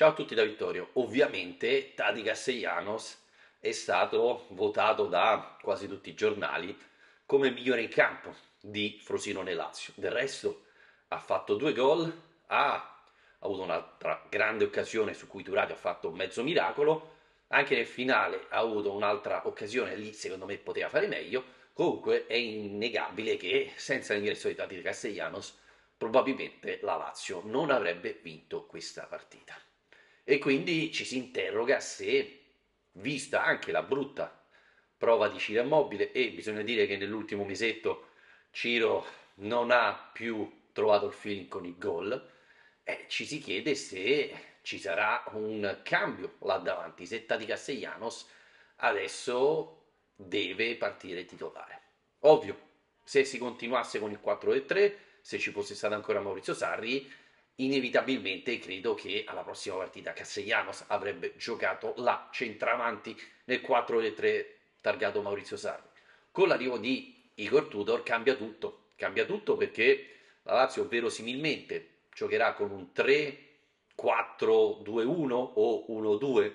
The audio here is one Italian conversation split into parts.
Ciao a tutti da Vittorio. Ovviamente Tati Castellanos è stato votato da quasi tutti i giornali come migliore in campo di Frosinone Lazio. Del resto ha fatto due gol, ha avuto un'altra grande occasione su cui Turati ha fatto un mezzo miracolo, anche nel finale ha avuto un'altra occasione, lì secondo me poteva fare meglio, comunque è innegabile che senza l'ingresso di Tati Castellanos probabilmente la Lazio non avrebbe vinto questa partita. E quindi ci si interroga se, vista anche la brutta prova di Ciro Immobile, e bisogna dire che nell'ultimo mesetto Ciro non ha più trovato il feeling con il gol, eh, ci si chiede se ci sarà un cambio là davanti, se Tati Castellanos adesso deve partire titolare. Ovvio, se si continuasse con il 4-3, se ci fosse stato ancora Maurizio Sarri, inevitabilmente credo che alla prossima partita Castellanos avrebbe giocato là centravanti nel 4-3 targato Maurizio Sarri. Con l'arrivo di Igor Tudor cambia tutto, cambia tutto perché la Lazio verosimilmente giocherà con un 3-4-2-1 o 1-2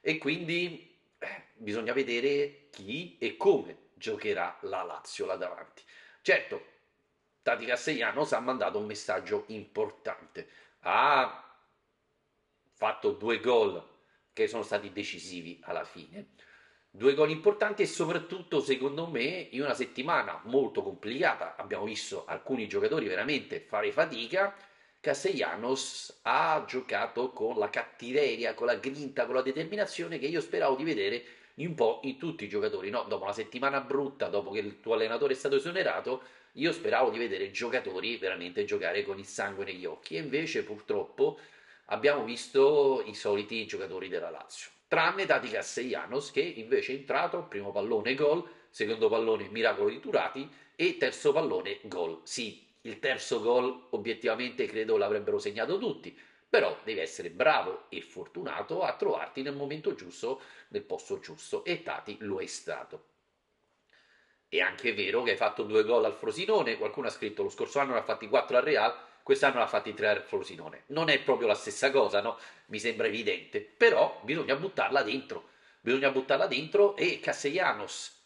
e quindi eh, bisogna vedere chi e come giocherà la Lazio là davanti. Certo, Tati Castellanos ha mandato un messaggio importante. Ha fatto due gol che sono stati decisivi alla fine. Due gol importanti e soprattutto, secondo me, in una settimana molto complicata, abbiamo visto alcuni giocatori veramente fare fatica. Castellanos ha giocato con la cattiveria, con la grinta, con la determinazione che io speravo di vedere un po' in tutti i giocatori. No? Dopo una settimana brutta, dopo che il tuo allenatore è stato esonerato, io speravo di vedere giocatori veramente giocare con il sangue negli occhi e invece purtroppo abbiamo visto i soliti giocatori della Lazio. Tranne Tati Castellanos che invece è entrato, primo pallone gol, secondo pallone miracolo di Turati e terzo pallone gol. Sì, il terzo gol obiettivamente credo l'avrebbero segnato tutti, però devi essere bravo e fortunato a trovarti nel momento giusto, nel posto giusto e Tati lo è stato. È anche vero che hai fatto due gol al Frosinone, qualcuno ha scritto lo scorso anno ne ha fatti quattro al Real, quest'anno ne ha fatti tre al Frosinone. Non è proprio la stessa cosa, no? Mi sembra evidente, però bisogna buttarla dentro, bisogna buttarla dentro e Castellanos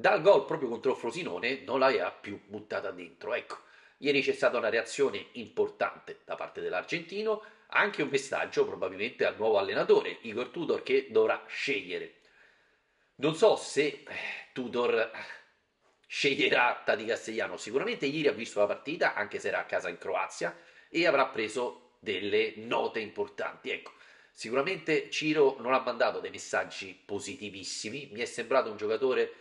dal gol proprio contro Frosinone non l'aveva più buttata dentro, ecco. Ieri c'è stata una reazione importante da parte dell'argentino, anche un messaggio probabilmente al nuovo allenatore, Igor Tudor, che dovrà scegliere. Non so se eh, Tudor sceglierà Tati Castellano. Sicuramente ieri ha visto la partita, anche se era a casa in Croazia, e avrà preso delle note importanti. Ecco, sicuramente Ciro non ha mandato dei messaggi positivissimi, mi è sembrato un giocatore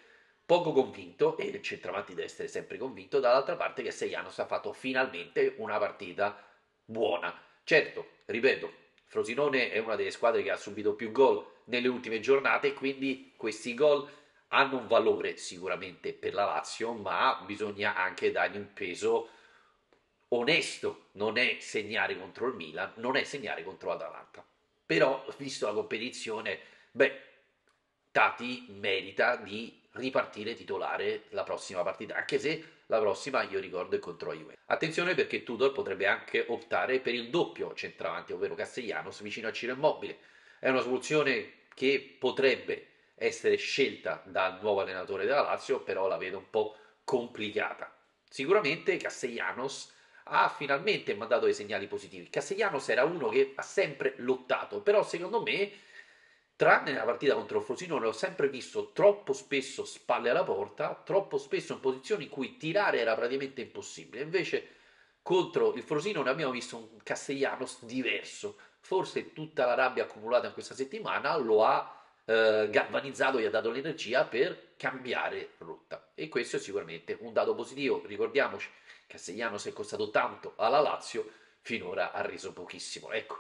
poco convinto, e il centravanti deve essere sempre convinto, dall'altra parte Castellanos ha fatto finalmente una partita buona. Certo, ripeto, Frosinone è una delle squadre che ha subito più gol nelle ultime giornate, quindi questi gol hanno un valore sicuramente per la Lazio, ma bisogna anche dargli un peso onesto, non è segnare contro il Milan, non è segnare contro l'Atalanta. Però, visto la competizione, beh, Tati merita di ripartire titolare la prossima partita, anche se la prossima, io ricordo, è contro la Juve. Attenzione perché Tudor potrebbe anche optare per il doppio centravanti, ovvero Castellanos vicino a Ciro Immobile. È una soluzione che potrebbe essere scelta dal nuovo allenatore della Lazio, però la vedo un po' complicata. Sicuramente Castellanos ha finalmente mandato dei segnali positivi. Castellanos era uno che ha sempre lottato, però secondo me, tranne nella partita contro il Frosinone, l'ho sempre visto troppo spesso spalle alla porta, troppo spesso in posizioni in cui tirare era praticamente impossibile. Invece contro il Frosinone abbiamo visto un Castellanos diverso. Forse tutta la rabbia accumulata in questa settimana lo ha eh, galvanizzato, gli ha dato l'energia per cambiare rotta. E questo è sicuramente un dato positivo. Ricordiamoci, Castellanos è costato tanto alla Lazio, finora ha reso pochissimo. Ecco,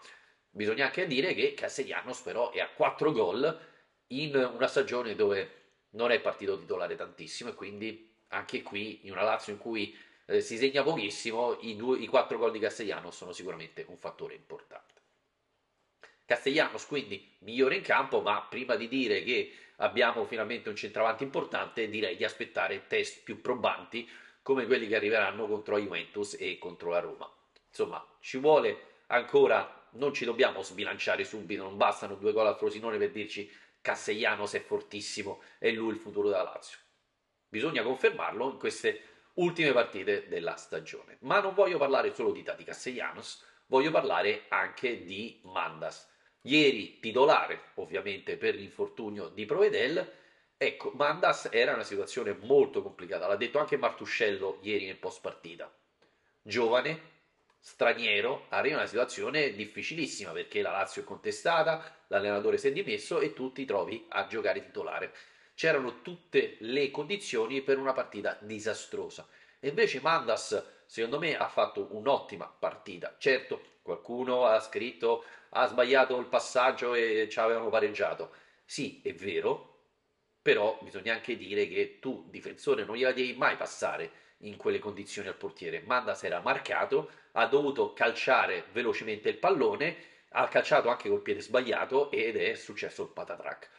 bisogna anche dire che Castellanos però è a 4 gol in una stagione dove non è partito titolare tantissimo e quindi anche qui in una Lazio in cui eh, si segna pochissimo, i, due, i 4 gol di Castellanos sono sicuramente un fattore importante. Castellanos quindi migliore in campo, ma prima di dire che abbiamo finalmente un centravanti importante, direi di aspettare test più probanti come quelli che arriveranno contro la Juventus e contro la Roma. Insomma, ci vuole ancora non ci dobbiamo sbilanciare subito, non bastano due gol al Frosinone per dirci Castellanos è fortissimo, è lui il futuro della Lazio. Bisogna confermarlo in queste ultime partite della stagione. Ma non voglio parlare solo di Tati Castellanos, voglio parlare anche di Mandas. Ieri titolare, ovviamente, per l'infortunio di Provedel. Ecco, Mandas era una situazione molto complicata, l'ha detto anche Martuscello ieri nel post partita. Giovane, straniero, arriva in una situazione difficilissima perché la Lazio è contestata, l'allenatore si è dimesso e tu ti trovi a giocare titolare. C'erano tutte le condizioni per una partita disastrosa. E invece Mandas, secondo me, ha fatto un'ottima partita. Certo, qualcuno ha scritto ha sbagliato il passaggio e ci avevano pareggiato. Sì, è vero, però bisogna anche dire che tu, difensore, non gliela devi mai passare in quelle condizioni al portiere. Mandas era marcato, ha dovuto calciare velocemente il pallone, ha calciato anche col piede sbagliato ed è successo il patatrack.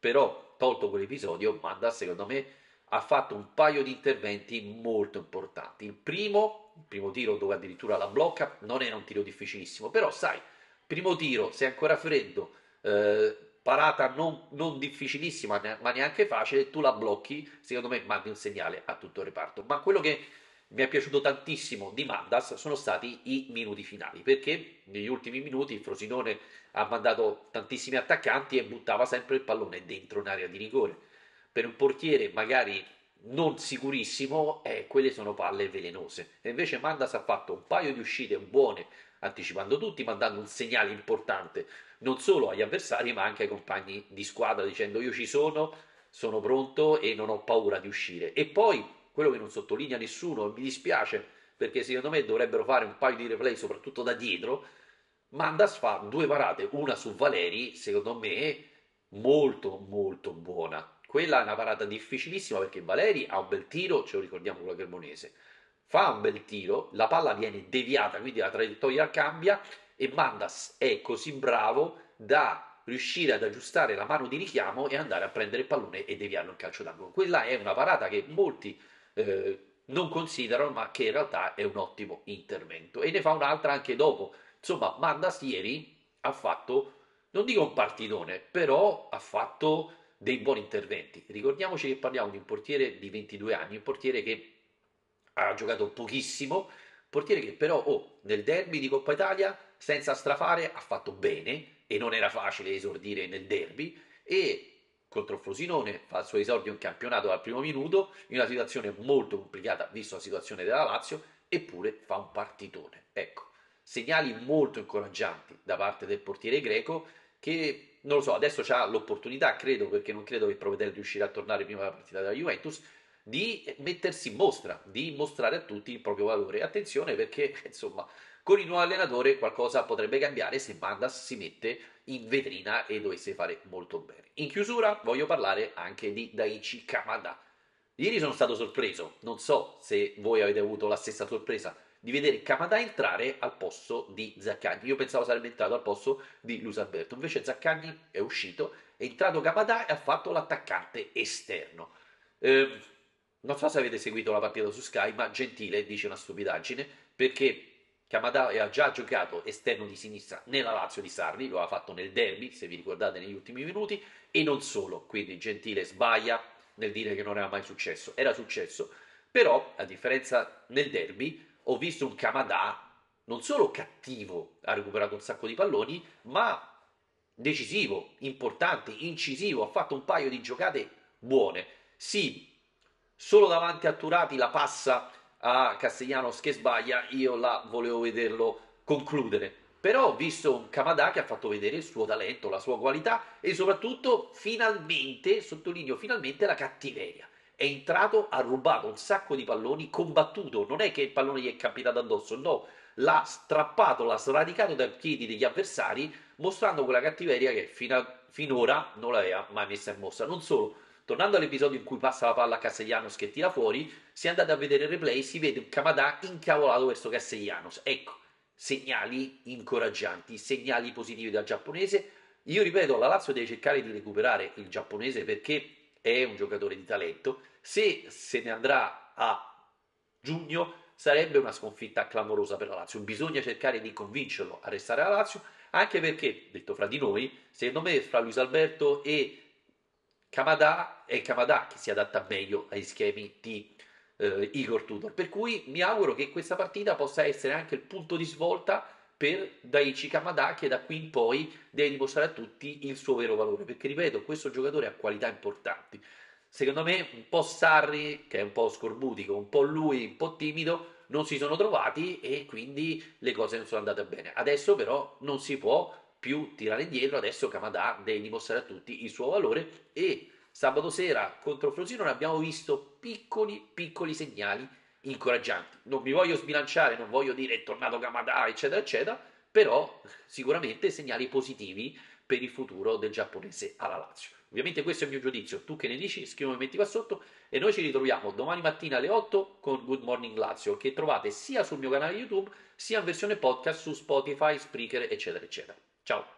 Però, tolto quell'episodio, Mandas secondo me ha fatto un paio di interventi molto importanti. Il primo, il primo tiro dove addirittura la blocca, non era un tiro difficilissimo, però sai, primo tiro, sei ancora freddo, eh, parata non, non difficilissima, ma neanche facile, tu la blocchi, secondo me mandi un segnale a tutto il reparto. Ma quello che mi è piaciuto tantissimo di Mandas sono stati i minuti finali, perché negli ultimi minuti il Frosinone ha mandato tantissimi attaccanti e buttava sempre il pallone dentro un'area di rigore. Per un portiere magari non sicurissimo, eh, quelle sono palle velenose. E invece Mandas ha fatto un paio di uscite buone, anticipando tutti, mandando un segnale importante non solo agli avversari, ma anche ai compagni di squadra, dicendo io ci sono, sono pronto e non ho paura di uscire. E poi quello che non sottolinea nessuno, mi dispiace perché secondo me dovrebbero fare un paio di replay, soprattutto da dietro. Mandas fa due parate, una su Valeri, secondo me molto molto buona. Quella è una parata difficilissima perché Valeri ha un bel tiro, ce lo ricordiamo con la Cremonese. Fa un bel tiro, la palla viene deviata, quindi la traiettoria cambia e Mandas è così bravo da riuscire ad aggiustare la mano di richiamo e andare a prendere il pallone e deviarlo in calcio d'angolo. Quella è una parata che molti eh, non considerano, ma che in realtà è un ottimo intervento. E ne fa un'altra anche dopo. Insomma, Mandas ieri ha fatto, non dico un partitone, però ha fatto dei buoni interventi. Ricordiamoci che parliamo di un portiere di 22 anni, un portiere che ha giocato pochissimo, portiere che però oh, nel derby di Coppa Italia senza strafare ha fatto bene e non era facile esordire nel derby e contro Frosinone, fa il suo esordio in campionato al primo minuto, in una situazione molto complicata, visto la situazione della Lazio, eppure fa un partitone. Ecco, segnali molto incoraggianti da parte del portiere greco che, non lo so, adesso ha l'opportunità, credo, perché non credo che Provedel riuscirà a tornare prima della partita della Juventus, di mettersi in mostra, di mostrare a tutti il proprio valore. Attenzione perché, insomma, con il nuovo allenatore qualcosa potrebbe cambiare se Mandas si mette in vetrina e dovesse fare molto bene. In chiusura voglio parlare anche di Daichi Kamada. Ieri sono stato sorpreso, non so se voi avete avuto la stessa sorpresa, di vedere Kamada entrare al posto di Zaccagni. Io pensavo sarebbe entrato al posto di Luis Alberto, invece Zaccagni è uscito, è entrato Kamada e ha fatto l'attaccante esterno. Eh, non so se avete seguito la partita su Sky, ma Gentile dice una stupidaggine perché Kamada ha già giocato esterno di sinistra nella Lazio di Sarri, lo ha fatto nel derby, se vi ricordate, negli ultimi minuti, e non solo, quindi Gentile sbaglia nel dire che non era mai successo, era successo, però a differenza nel derby ho visto un Kamada non solo cattivo, ha recuperato un sacco di palloni, ma decisivo, importante, incisivo, ha fatto un paio di giocate buone. Sì, solo davanti a Turati la passa a Castellanos che sbaglia, io la volevo vederlo concludere. Però ho visto un Kamada che ha fatto vedere il suo talento, la sua qualità e soprattutto finalmente, sottolineo finalmente, la cattiveria. È entrato, ha rubato un sacco di palloni, combattuto, non è che il pallone gli è capitato addosso, no, l'ha strappato, l'ha sradicato dai piedi degli avversari, mostrando quella cattiveria che a, finora non l'aveva mai messa in mostra. Non solo, Tornando all'episodio in cui passa la palla a Castellanos che tira fuori, se andate a vedere il replay si vede un Kamada incavolato verso Castellanos. Ecco, segnali incoraggianti, segnali positivi dal giapponese. Io ripeto, la Lazio deve cercare di recuperare il giapponese perché è un giocatore di talento. Se se ne andrà a giugno, sarebbe una sconfitta clamorosa per la Lazio. Bisogna cercare di convincerlo a restare alla Lazio, anche perché, detto fra di noi, secondo me fra Luis Alberto e Kamada è Kamada che si adatta meglio ai schemi di eh, Igor Tudor. Per cui mi auguro che questa partita possa essere anche il punto di svolta per Daichi Kamada che da qui in poi deve dimostrare a tutti il suo vero valore. Perché ripeto questo giocatore ha qualità importanti. Secondo me un po' Sarri che è un po' scorbutico un po' lui un po' timido non si sono trovati e quindi le cose non sono andate bene. Adesso però non si può più tirare indietro. Adesso Kamada deve dimostrare a tutti il suo valore e sabato sera contro Frosinone abbiamo visto piccoli piccoli segnali incoraggianti. Non mi voglio sbilanciare, non voglio dire è tornato Kamada, eccetera, eccetera, però sicuramente segnali positivi per il futuro del giapponese alla Lazio. Ovviamente questo è il mio giudizio, tu che ne dici? Scrivimi metti qua sotto e noi ci ritroviamo domani mattina alle 8 con Good Morning Lazio che trovate sia sul mio canale YouTube sia in versione podcast su Spotify, Spreaker eccetera eccetera. Ciao!